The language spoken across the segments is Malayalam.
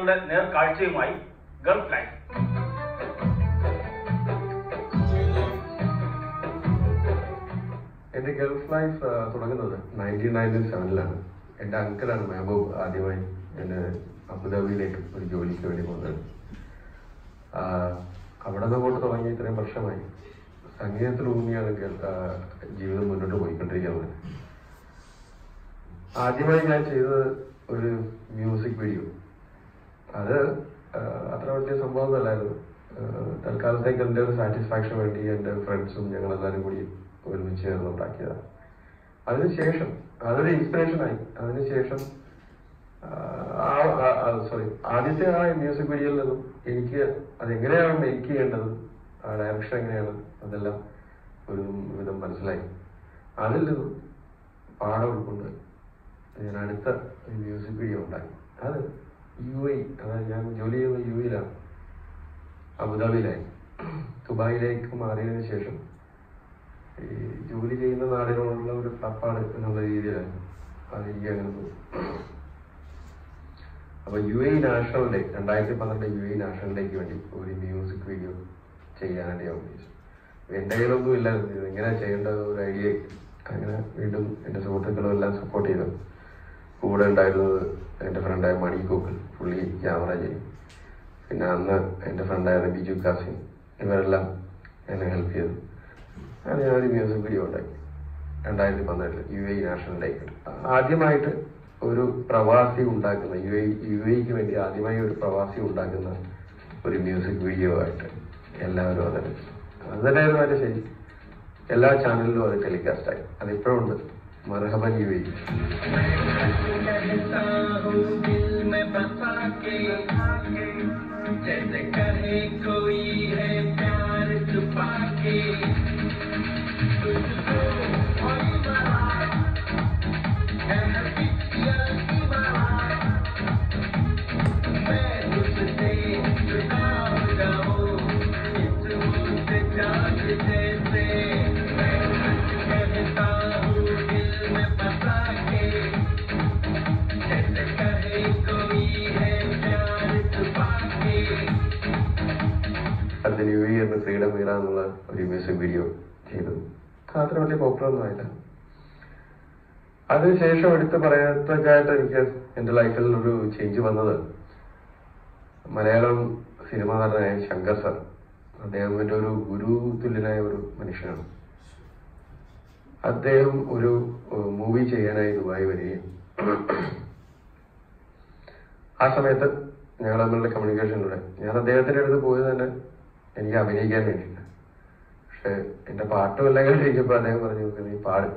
ജീവിതങ്ങളുടെ നേർക്കാഴ്ചയുമായി ഗൾഫ് ലൈഫ് എന്റെ ഗൾഫ് ലൈഫ് തുടങ്ങുന്നത് നയന്റീൻ നയന്റി സെവനിലാണ്. എന്റെ അങ്കിളാണ് മെഹബൂബ് ആദ്യമായി എന്നെ അബുദാബിയിലേക്ക് ഒരു ജോലിക്ക് വേണ്ടി പോകുന്നത്. അവിടെ നിന്ന് അങ്ങോട്ട് തുടങ്ങി ഇത്രയും വർഷമായി സംഗീതത്തിലൂന്നിയാണ് ജീവിതം മുന്നോട്ട് പോയിക്കൊണ്ടിരിക്കുന്നത്. ആദ്യമായി ഞാൻ ചെയ്തത് ഒരു മ്യൂസിക് വീഡിയോ. അത്ര വലിയ സംഭവമൊന്നുമല്ലായിരുന്നു. അല്ലായിരുന്നു തൽക്കാലത്തേക്ക് എന്റെ ഒരു സാറ്റിസ്ഫാക്ഷൻ വേണ്ടി എന്റെ ഫ്രണ്ട്സും ഞങ്ങൾ ഞങ്ങളെല്ലാവരും കൂടി ഒരുമിച്ച് ചേർന്ന് ഉണ്ടാക്കിയതാണ് അതിനുശേഷം അതൊരു ഇൻസ്പിറേഷനായി അതിനുശേഷം സോറി ആദ്യത്തെ ആ മ്യൂസിക് വീഡിയോയിൽ നിന്നും എനിക്ക് അതെങ്ങനെയാണ് മേക്ക് ചെയ്യേണ്ടത് ആ ഡയറക്ഷൻ എങ്ങനെയാണ് അതെല്ലാം ഒരു വിധം മനസ്സിലായി. അതിൽ നിന്നും പാഠം ഉൾക്കൊണ്ട് ഞാൻ അടുത്ത മ്യൂസിക് വീഡിയോ ഉണ്ടാക്കി. അത് യു എ ഞാൻ ജോലി ചെയ്യുന്നത് യു അബുദാബിയിലായി ദുബായിലേക്ക് മാറിയതിനു ശേഷം. ഈ ജോലി ചെയ്യുന്ന നാടിനോടുള്ള ഒരു തപ്പാണ് എന്നുള്ള രീതിയിലാണ്. തോന്നി അപ്പൊ യു എ നാഷണൽ ഡേ രണ്ടായിരത്തി പന്ത്രണ്ട് യു എ നാഷണൽ ഡേക്ക് വേണ്ടി ഒരു മ്യൂസിക് വീഡിയോ ചെയ്യാനായിട്ട് ഞാൻ ഉദ്ദേശിച്ചു. എന്റെ കയ്യിലൊന്നും ഇല്ലായിരുന്നു. ഇത് എങ്ങനെ ചെയ്യേണ്ട ഒരു ഐഡിയ അങ്ങനെ വീണ്ടും എന്റെ സുഹൃത്തുക്കളും എല്ലാം സപ്പോർട്ട് ചെയ്തു. കൂടെ ഉണ്ടായിരുന്നത് എന്റെ ഫ്രണ്ടായ മണി ഗോകുൽ പുള്ളി ക്യാമറ ചെയ്യും പിന്നെ അന്ന് എന്റെ ഫ്രണ്ടായിരുന്ന ബിജു കാസിം ഇവരെല്ലാം എന്നെ ഹെൽപ്പ് ചെയ്തു. അങ്ങനെ ഞാനൊരു മ്യൂസിക് വീഡിയോ ഉണ്ടാക്കി. രണ്ടായിരത്തി പന്ത്രണ്ടിൽ യു എ നാഷണൽ ഡേക്ക് ആദ്യമായിട്ട് ഒരു പ്രവാസി ഉണ്ടാക്കുന്ന യു എ യു എക്ക് വേണ്ടി ആദ്യമായി ഒരു പ്രവാസി ഉണ്ടാക്കുന്ന ഒരു മ്യൂസിക് വീഡിയോ ആയിട്ട് എല്ലാവരും അതിന് അത് തന്നെയായിരുന്നു ശരി. എല്ലാ ചാനലിലും അത് ടെലികാസ്റ്റായി അതിപ്പോഴുണ്ട് മർഹബൻ യു എ कहता हूँ दिल में बसा के जैसे कहे कोई है അടുത്ത ന്യൂ ഇയറിന് ഫ്രീഡം വീണ എന്നുള്ള ഒരു മ്യൂസിക് വീഡിയോ ചെയ്തു. അത്ര വലിയ പോപ്പുലർ ഒന്നും ആയില്ല. അതിനുശേഷം എടുത്ത് പറയത്തക്കായിട്ട് എനിക്ക് എന്റെ ലൈഫിൽ ഒരു ചേഞ്ച് വന്നത് മലയാളം സിനിമാ നടനായ ശങ്കർ സർ അദ്ദേഹം എന്റെ ഒരു ഗുരു തുല്യനായ ഒരു മനുഷ്യനാണ്. അദ്ദേഹം ഒരു മൂവി ചെയ്യാനായി ദുബായി വരികയും ആ സമയത്ത് ഞങ്ങൾ തമ്മിലുള്ള കമ്മ്യൂണിക്കേഷനിലൂടെ ഞാൻ അദ്ദേഹത്തിന്റെ അടുത്ത് പോയത് തന്നെ എനിക്ക് അഭിനയിക്കാൻ വേണ്ടിയിട്ട് പക്ഷെ എന്റെ പാട്ട് വല്ല കഴിഞ്ഞപ്പോൾ അദ്ദേഹം പറഞ്ഞു "നോക്ക് നീ പാട്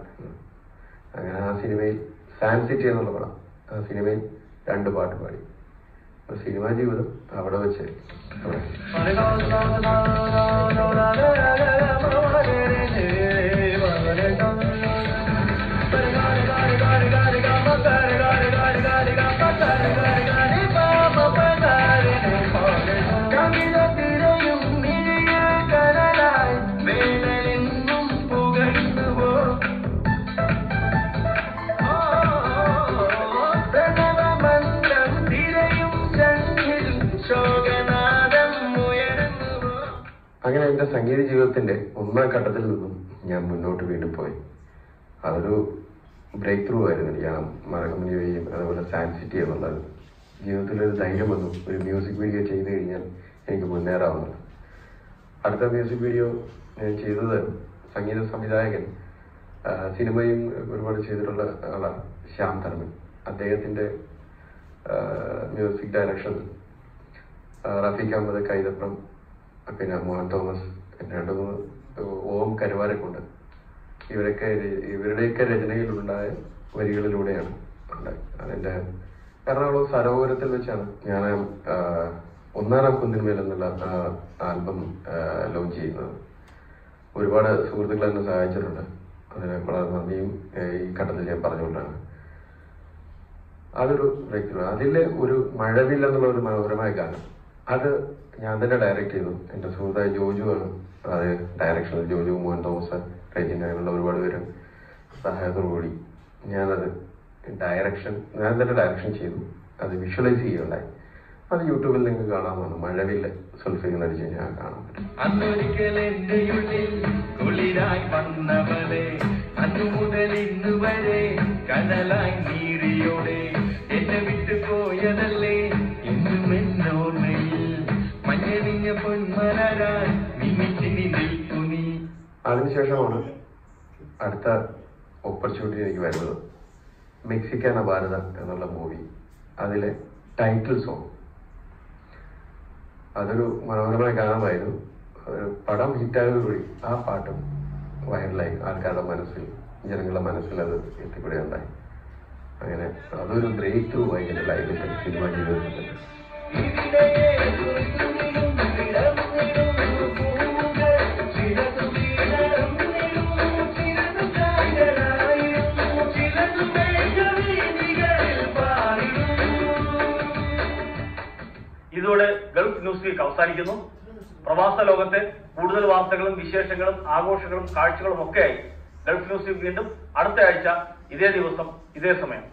അങ്ങനെ ആ സിനിമയിൽ സാൻസിറ്റി എന്നുള്ള പടം ആ സിനിമയിൽ രണ്ട് പാട്ട് പാടി സിനിമാ ജീവിതം അവിടെ വെച്ച് അങ്ങനെ എന്റെ സംഗീത ജീവിതത്തിന്റെ ഒന്നാം ഘട്ടത്തിൽ നിന്നും ഞാൻ മുന്നോട്ട് വീണ്ടും പോയി. അതൊരു ബ്രേക്ക് ത്രൂ ആയിരുന്നു. എനിക്ക് ആ മറക്കമ്പനിയും അതുപോലെ സാൻ സിറ്റി എന്നുള്ളത് ജീവിതത്തിലൊരു ധൈര്യം വന്നു. ഒരു മ്യൂസിക് വീഡിയോ ചെയ്തു കഴിഞ്ഞാൽ എനിക്ക് മുന്നേറാവുന്നത്. അടുത്ത മ്യൂസിക് വീഡിയോ ഞാൻ ചെയ്തത് സംഗീത സംവിധായകൻ സിനിമയും ഒരുപാട് ചെയ്തിട്ടുള്ള ആളാണ് ശ്യാം ധർമ്മൻ. അദ്ദേഹത്തിന്റെ മ്യൂസിക് ഡയറക്ഷൻ റഫീഖ് അഹമ്മദ് കൈതപ്രം പിന്നെ മോഹൻ തോമസ് പിന്നെ രണ്ട് മൂന്ന് ഓം കരുവാരക്കുണ്ട്. ഇവരൊക്കെ ഇവരുടെയൊക്കെ രചനയിലുണ്ടായ വരികളിലൂടെയാണ് ഉണ്ടായത്. അതെന്റെ എറണാകുളം സരോവരത്തിൽ വെച്ചാണ്. ഞാൻ ഒന്നാറാം കുന്നിന്മേൽ എന്നുള്ള ആൽബം ലോഞ്ച് ചെയ്യുന്നത്. ഒരുപാട് സുഹൃത്തുക്കൾ എന്നെ സഹായിച്ചിട്ടുണ്ട്. അതിന് വളരെ നന്ദിയും ഈ ഘട്ടത്തിൽ ഞാൻ പറഞ്ഞുകൊണ്ടാണ്. അതൊരു ബ്രേക്ക് അതിലെ ഒരു മഴവില്ലെന്നുള്ള എന്നുള്ള ഒരു മനോഹരമായ ഗാനം. അത് ഞാൻ തന്നെ ഡയറക്റ്റ് ചെയ്തു. എന്റെ സുഹൃത്തായ ജോജു ആണ്. അത് ഡയറക്ഷൻ ജോജു മോഹൻ തോമസ് റെജിന അങ്ങനെയുള്ള ഒരുപാട് പേര് സഹായത്തോടു കൂടി ഞാനത് ഡയറക്ഷൻ ഞാൻ തന്നെ ഡയറക്ഷൻ ചെയ്തു. അത് വിഷ്വലൈസ് ചെയ്യുകയുണ്ടായി. അത് യൂട്യൂബിൽ നിങ്ങൾക്ക് കാണാവുന്നതാണ് മഴവില്ല സുൽഫികൾ അടിച്ച് കഴിഞ്ഞാൽ കാണാൻ പറ്റും. അന്നു മുതൽ ഇന്നു വരെ കനലായി അതിനുശേഷമാണ് അടുത്ത ഓപ്പർച്യൂണിറ്റി എനിക്ക് വരുന്നത്. മെക്സിക്കാന ഭാരത എന്നുള്ള മൂവി അതിലെ ടൈറ്റിൽ സോങ് അതൊരു മനോഹരമായ ഗാനമായിരുന്നു. പടം ഹിറ്റായതോടുകൂടി ആ പാട്ടും വൈറലായി ആൾക്കാരുടെ മനസ്സിൽ ജനങ്ങളുടെ മനസ്സിൽ അത് എത്തിപ്പെടുകയുണ്ടായി. അങ്ങനെ അതൊരു ബ്രേക്ക് ത്രൂ ആയി ലൈഫിൽ സിനിമ ജീവിതത്തിൽ ഇതോടെ ഗൾഫ് ന്യൂസ് വീക്ക് അവസാനിക്കുന്നു. പ്രവാസ ലോകത്തെ കൂടുതൽ വാർത്തകളും വിശേഷങ്ങളും ആഘോഷങ്ങളും കാഴ്ചകളും ഒക്കെയായി ഗൾഫ് ന്യൂസ് വീക്ക് വീണ്ടും അടുത്ത ആഴ്ച ഇതേ ദിവസം ഇതേ സമയം.